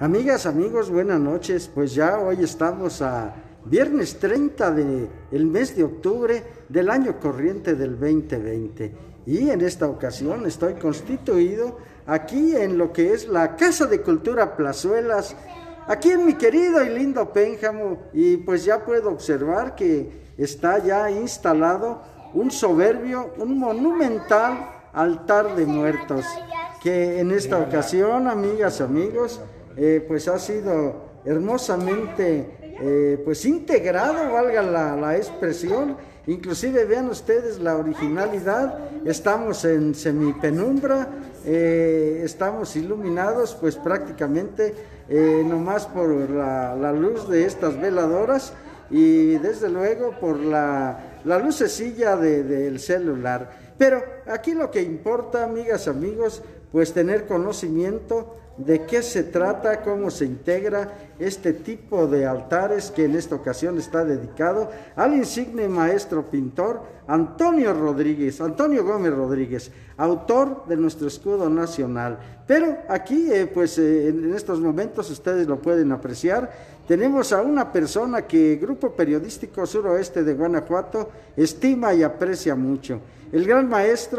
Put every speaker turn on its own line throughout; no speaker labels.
Amigas, amigos, buenas noches. Pues ya hoy estamos a viernes 30 del el mes de octubre del año corriente del 2020. Y en esta ocasión estoy constituido aquí en lo que es la Casa de Cultura Plazuelas, aquí en mi querido y lindo Pénjamo. Y pues ya puedo observar que está ya instalado un soberbio, un monumental altar de muertos, que en esta ocasión, amigas, amigos, eh, pues ha sido hermosamente eh, pues integrado, valga la, expresión. Inclusive vean ustedes la originalidad, estamos en semipenumbra, eh, estamos iluminados pues prácticamente eh, nomás por la, luz de estas veladoras y desde luego por la, la lucecilla del celular. Pero aquí lo que importa, amigas, amigos, pues tener conocimiento de qué se trata, cómo se integra este tipo de altares que en esta ocasión está dedicado al insigne maestro pintor Antonio Rodríguez, Antonio Gómez Rodríguez, autor de nuestro escudo nacional. Pero aquí, eh, pues eh, en estos momentos ustedes lo pueden apreciar, tenemos a una persona que Grupo Periodístico Suroeste de Guanajuato estima y aprecia mucho, el gran maestro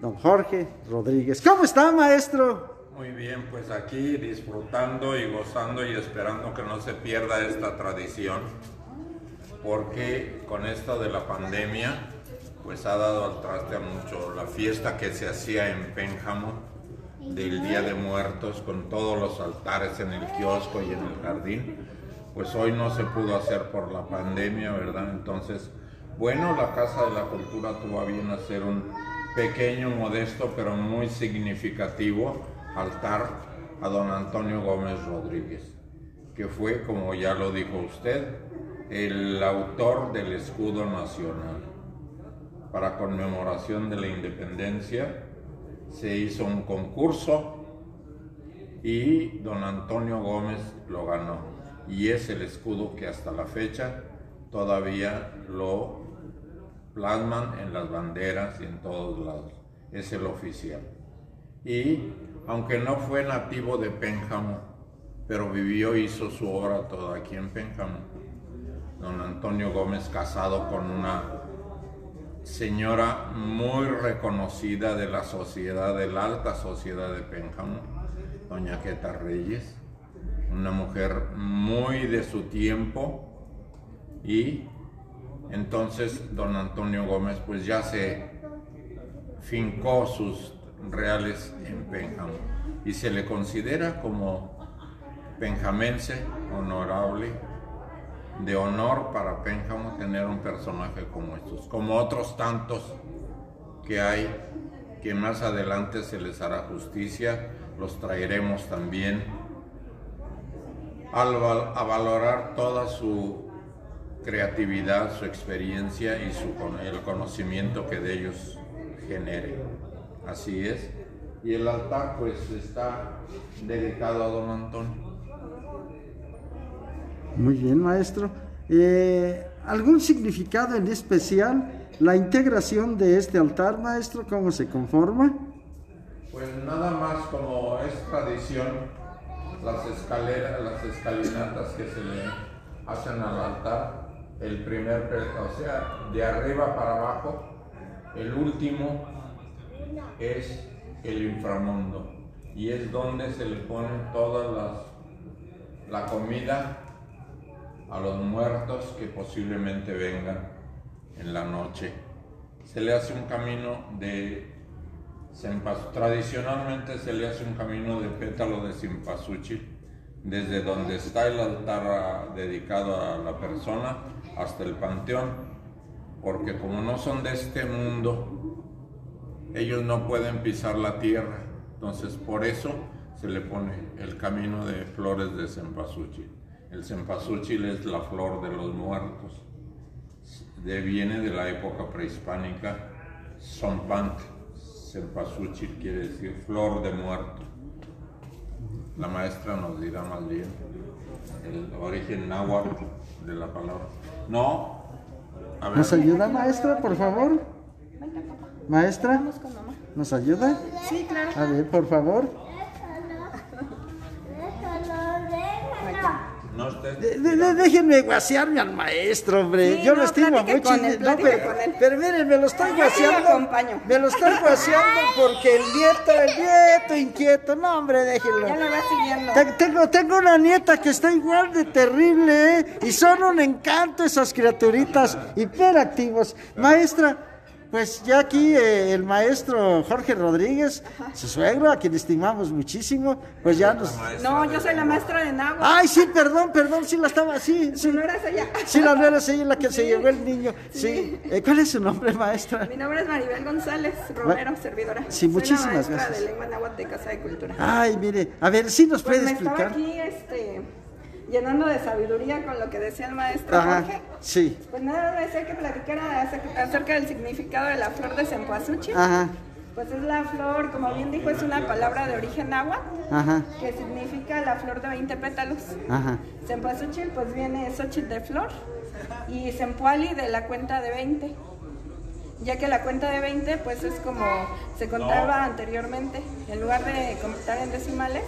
don Jorge Rodríguez. ¿Cómo está, maestro?
Muy bien, pues aquí disfrutando y gozando y esperando que no se pierda esta tradición, porque con esto de la pandemia, pues ha dado al traste a mucho la fiesta que se hacía en Pénjamo del Día de Muertos con todos los altares en el kiosco y en el jardín, pues hoy no se pudo hacer por la pandemia, ¿verdad? Entonces, bueno, la Casa de la Cultura tuvo a bien hacer un pequeño, modesto, pero muy significativo altar a don Antonio Gómez Rodríguez, que fue, como ya lo dijo usted, el autor del escudo nacional. Para conmemoración de la independencia se hizo un concurso y don Antonio Gómez lo ganó. Y es el escudo que hasta la fecha todavía lo plasman en las banderas y en todos lados. Es el oficial. Y aunque no fue nativo de Pénjamo, pero vivió y hizo su obra toda aquí en Pénjamo. Don Antonio Gómez casado con una señora muy reconocida de la sociedad, de la alta sociedad de Pénjamo, doña Queta Reyes, una mujer muy de su tiempo y entonces don Antonio Gómez pues ya se fincó sus reales en Pénjamo y se le considera como penjamense honorable, de honor para Pénjamo tener un personaje como estos, como otros tantos que hay, que más adelante se les hará justicia, los traeremos también. A valorar toda su creatividad, su experiencia y su, el conocimiento que de ellos genere. Así es. Y el altar pues está dedicado a don Antonio.
Muy bien, maestro. Eh, ¿Algún significado en especial la integración de este altar, maestro? ¿Cómo se conforma?
Pues nada más como es tradición, las escaleras, las escalinatas que se le hacen al altar, el primer, o sea, de arriba para abajo, el último es el inframundo y es donde se le ponen todas las la comida a los muertos que posiblemente vengan en la noche. Se le hace un camino de tradicionalmente se le hace un camino de pétalo de cempasúchil desde donde está el altar dedicado a la persona hasta el panteón, porque como no son de este mundo, ellos no pueden pisar la tierra. Entonces, por eso se le pone el camino de flores de cempasúchil. El cempasúchil es la flor de los muertos. De, viene de la época prehispánica. Zompant, cempasúchil quiere decir flor de muerto. La maestra nos dirá más bien el origen náhuatl de la palabra. No.
¿Nos ayuda, maestra, por favor? Maestra, ¿nos ayuda?
Sí, claro.
A ver, por favor.
Usted.
De- de- de- déjenme guasearme al maestro, hombre.
Sí,
Yo lo estimo mucho.
con él,
no, pero,
con él.
pero miren, me lo estoy guaseando. Me lo estoy guaseando porque el nieto, el nieto inquieto. No, hombre, déjenlo.
Ya lo va siguiendo.
Te- Tengo, tengo una nieta que está igual de terrible, ¿eh? Y son un encanto esas criaturitas hiperactivos. Maestra, pues ya aquí eh, el maestro Jorge Rodríguez, su suegro, a quien estimamos muchísimo, pues ya nos...
No, yo soy la maestra de Nahua.
Ay, sí, perdón, perdón, sí la estaba, sí, sí.
no eras ella.
Sí, la nuera es ella la que se llevó el niño. Sí. Eh, ¿Cuál es su nombre, maestra?
Mi nombre es Maribel González Romero, servidora.
Sí,
Soy
muchísimas
la maestra
gracias.
de lengua de Casa de Cultura.
Ay, mire, a ver, sí nos
Pues
puede
me estaba
explicar.
aquí este, llenando de sabiduría con lo que decía el maestro
Ajá,
Jorge.
sí.
Pues nada, me decía que platicara acer- acerca del significado de la flor de cempasúchil.
Ajá,
Pues es la flor, como bien dijo, es una palabra de origen náhuatl
ajá,
que significa la flor de 20 pétalos.
ajá.
Cempasúchil pues viene Xochitl de flor y Sempuali de la cuenta de 20. Ya que la cuenta de 20 pues es como se contaba anteriormente. En lugar de contar en decimales,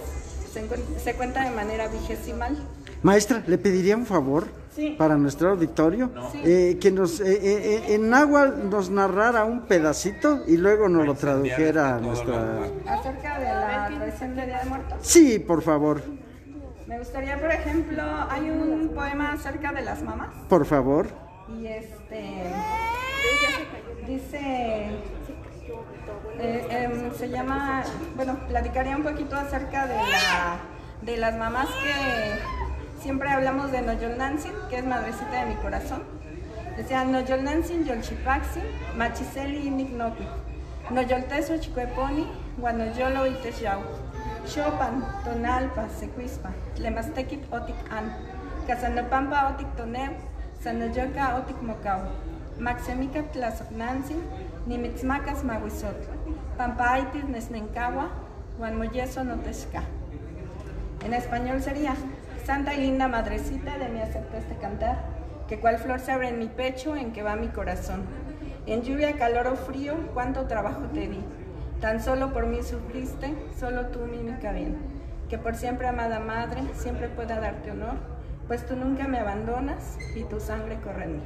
se, se cuenta de manera vigesimal.
Maestra, le pediría un favor
Sí.
para nuestro auditorio,
Sí.
eh, que nos eh, eh, eh, en náhuatl nos narrara un pedacito y luego nos lo tradujera a
todo
nuestra...
Acerca de la tradición de Día de Muertos.
Sí, por favor,
Me gustaría, por ejemplo, hay un poema acerca de las mamás.
por favor.
Y este dice eh, em, se llama bueno platicaría un poquito acerca de la de las mamás que siempre hablamos de Noyolnansin, que es madrecita de mi corazón. Decía Noyolnansin Yolchipaxin, Machiseli Mignopi, Noyolteso Chicueponi, Guanoyolo Iteshau, Chopan, Tonalpa, Sequispa, Tlemastekip Otic An, Casanopampa Otic Toneu, Sanoyoca Otic Mocau, Maxemica Tlazocnansin, Nimitzmacas Mahuizotl, Pampaitis Nesnencagua, Guanmoyeso Notesca. En español sería, Santa y linda madrecita de mí acepto este cantar, que cual flor se abre en mi pecho, en que va mi corazón. En lluvia, calor o frío, cuánto trabajo te di. Tan solo por mí sufriste, solo tú mi única bien. Que por siempre, amada madre, siempre pueda darte honor, pues tú nunca me abandonas y tu sangre corre en mí.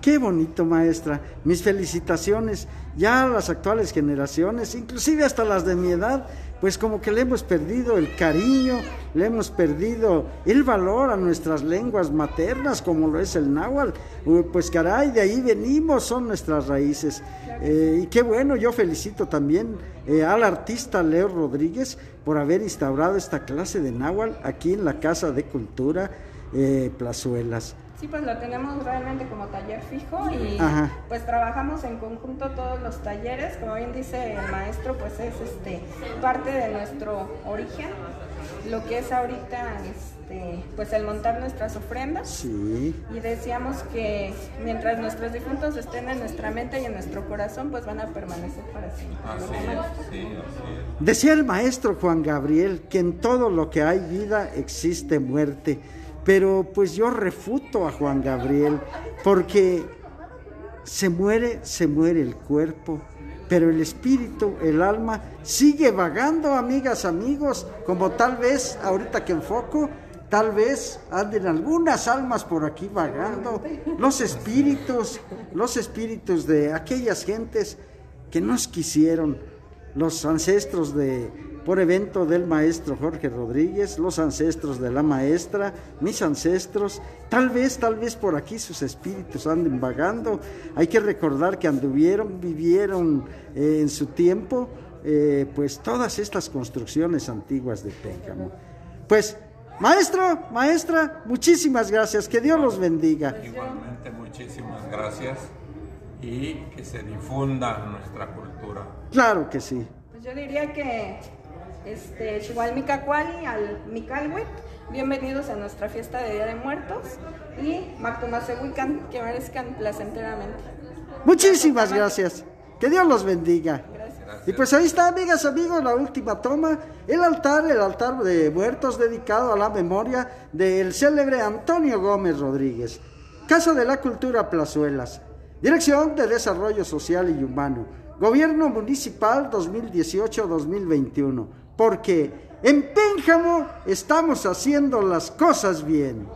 Qué bonito, maestra. Mis felicitaciones. Ya las actuales generaciones, inclusive hasta las de mi edad, pues como que le hemos perdido el cariño, le hemos perdido el valor a nuestras lenguas maternas, como lo es el náhuatl. Pues caray, de ahí venimos, son nuestras raíces. Eh, y qué bueno, yo felicito también eh, al artista Leo Rodríguez por haber instaurado esta clase de náhuatl aquí en la Casa de Cultura eh, Plazuelas.
Sí, pues lo tenemos realmente como taller fijo y
Ajá.
pues trabajamos en conjunto todos los talleres, como bien dice el maestro, pues es este parte de nuestro origen, lo que es ahorita este pues el montar nuestras ofrendas
Sí.
y decíamos que mientras nuestros difuntos estén en nuestra mente y en nuestro corazón, pues van a permanecer para siempre.
Así es, sí, así es.
Decía el maestro Juan Gabriel que en todo lo que hay vida existe muerte, pero pues yo refuto a Juan Gabriel porque se muere, se muere el cuerpo, pero el espíritu, el alma sigue vagando, amigas, amigos, como tal vez ahorita que enfoco, tal vez anden algunas almas por aquí vagando, los espíritus, los espíritus de aquellas gentes que nos quisieron, los ancestros de, por evento del maestro Jorge Rodríguez, los ancestros de la maestra, mis ancestros, tal vez, tal vez por aquí sus espíritus anden vagando. Hay que recordar que anduvieron, vivieron eh, en su tiempo, eh, pues todas estas construcciones antiguas de Pénjamo. Pues, maestro, maestra, muchísimas gracias, que Dios los bendiga.
Igualmente, muchísimas gracias y que se difunda nuestra cultura.
Claro que sí.
Pues yo diría que este Chihualmicacuali al Micalhuit, bienvenidos a nuestra fiesta de Día de Muertos y Mactomasehuican, que merezcan placenteramente.
Muchísimas gracias. Que Dios los bendiga.
Gracias.
Y pues ahí está, amigas, amigos, la última toma. El altar, el altar de muertos dedicado a la memoria del célebre Antonio Gómez Rodríguez. Casa de la Cultura Plazuelas. Dirección de Desarrollo Social y Humano. Gobierno Municipal 2018-2021. Porque en Pénjamo estamos haciendo las cosas bien.